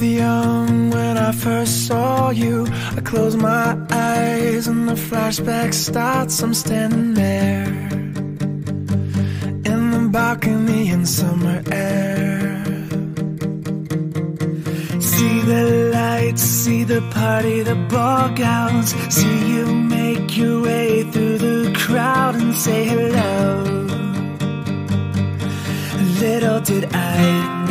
young when I first saw you. I close my eyes and the flashback starts. I'm standing there in the balcony in summer air. See the lights, see the party, the ball gowns. See you make your way through the crowd and say hello. Little did I